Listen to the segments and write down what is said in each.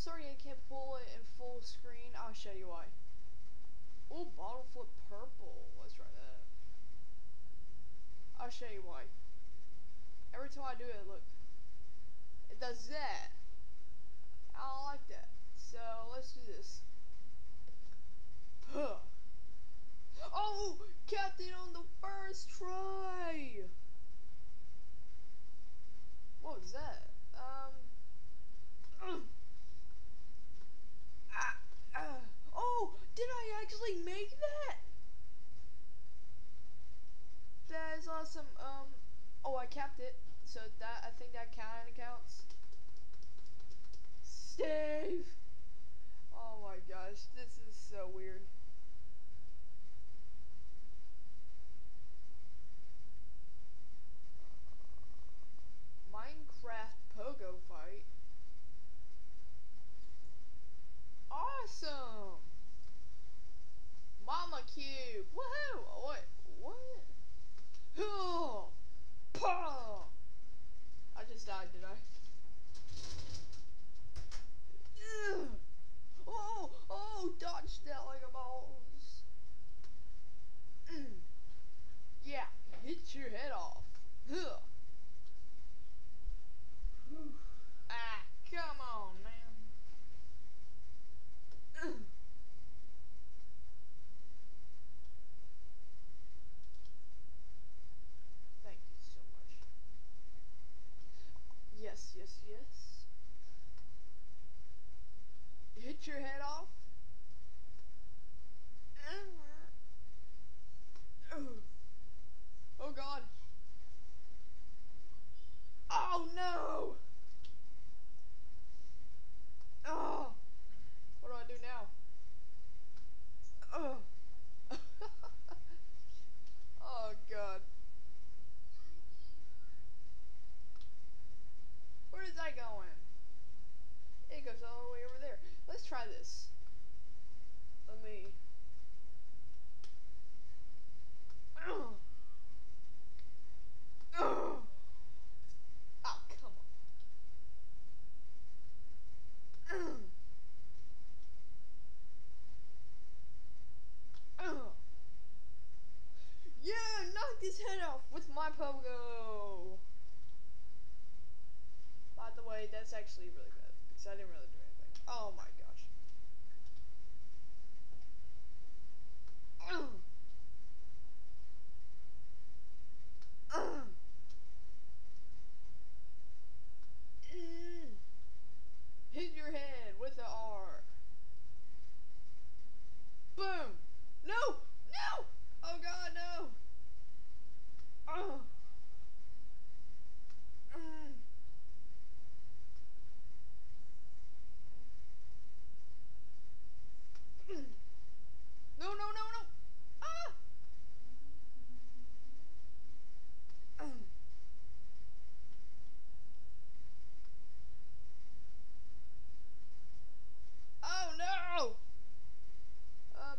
sorry I can't pull it in full screen. I'll show you why. Oh, bottle flip purple. Let's try that. I'll show you why. Every time I do it, look. It does that. I don't like that. So, let's do this. Huh. Oh! Captain on the first try! What was that? Um... Ah, ah. Oh, did I actually make that? That is awesome. Um, oh, I capped it. So that, I think that kind of counts. Steve! Oh my gosh, this is so weird. Minecraft pogo fight. Awesome! Mama cube! Woohoo! Oh, wait, what? Oh! I just died, did I? Oh! Oh! Dodge that like a balls! Mm. Yeah, hit your head off. Huh. Ah, come on, man. Ugh. Thank you so much. Yes, yes, yes. Hit your head off. Oh god. Oh no! Oh! What do I do now? Oh! oh god. Where is that going? Goes all the way over there. Let's try this. Let me. Oh, come on. Yeah, knock his head off with my pogo. By the way, that's actually really good because I didn't really do anything. Oh my gosh. Hit your head with the R. Boom! No! No! Oh god, no! Oh! Mm. No, no, no, no! Ah! Mm. Oh no! Um,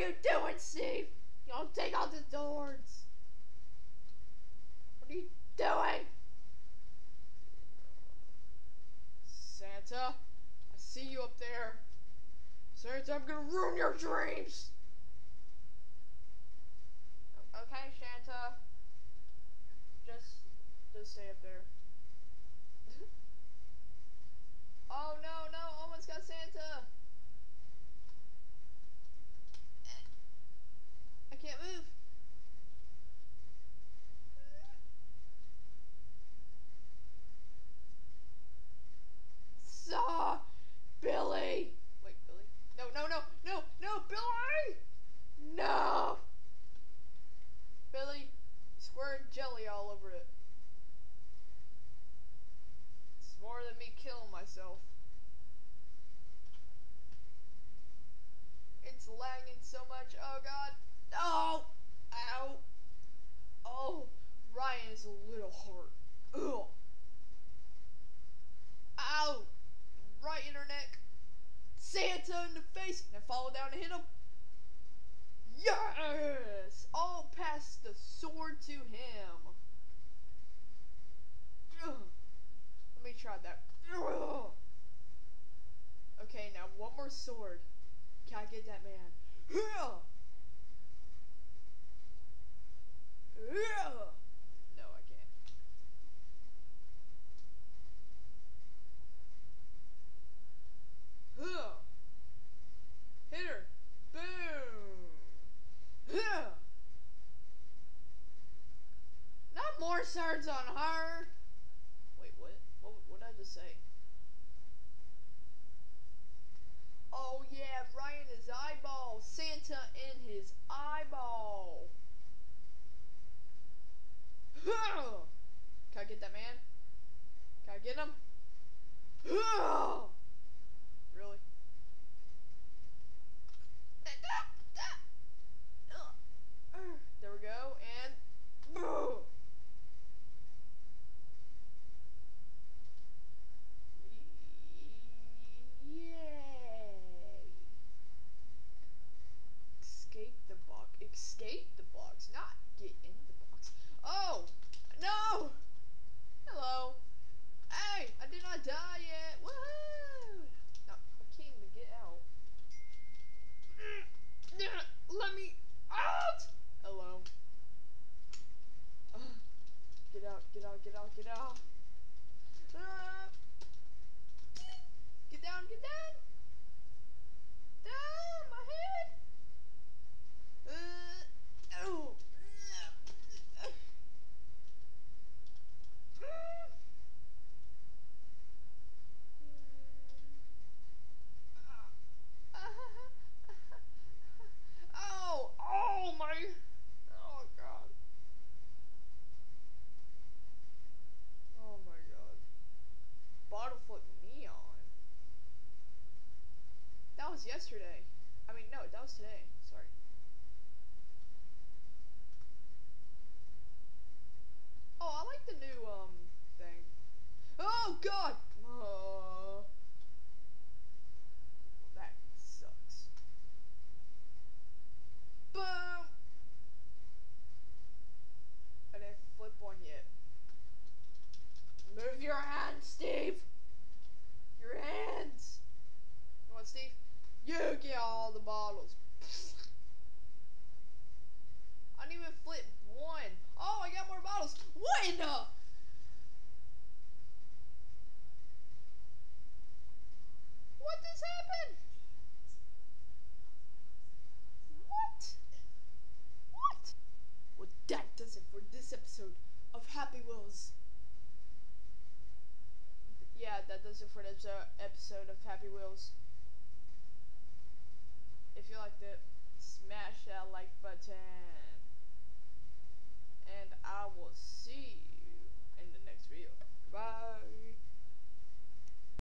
you doing, Steve? You don't take out the doors. What are you doing? Santa, I see you up there. Santa, I'm gonna ruin your dreams! Okay, Santa. Just, just stay up there. oh no, no, almost got Santa. can't move. Saw Billy. Wait, Billy? No, no, no, no, no, Billy! No! Billy, squirted jelly all over it. It's more than me killing myself. It's lagging so much. Oh god. Oh! Ow! Oh! Ryan is a little hurt. Ugh! Ow! Right in her neck. Santa in the face. Now fall down and hit him. Yes! I'll pass the sword to him. Ugh. Let me try that. Ugh. Okay, now one more sword. Can I get that man? Ugh. Ugh. No, I can't. Ugh. Hit her. Boom. Ugh. Not more swords on her. Wait, what? What, what did I just say? Oh yeah, right in his eyeball. Santa in his eyeball. Can I get that man? Can I get him? Really? There we go, and Yay! Escape the box. Escape the box, not get in the box. Oh! No! Hello. Hey! I did not die yet. Woohoo! No, I can't even get out. Let me out! Hello. Ugh. Get out, get out, get out, get out. Ah. Get down, get down. Down, my head. Uh, oh. Oh, oh my, oh god. Oh my god. Bottlefoot neon. That was yesterday. I mean, no, that was today. Sorry. Oh, I like the new um thing. Oh God! Oh, that sucks. Boom! I didn't flip one yet. Move your hands, Steve. Your hands. You want Steve? You get all the bottles. I didn't even flip one. Oh, I got more bottles. What in the? What just happened? What? What? Well, that does it for this episode of Happy Wheels. Yeah, that does it for this uh, episode of Happy Wheels. If you liked it, smash that like button. And I will see you in the next video. Bye.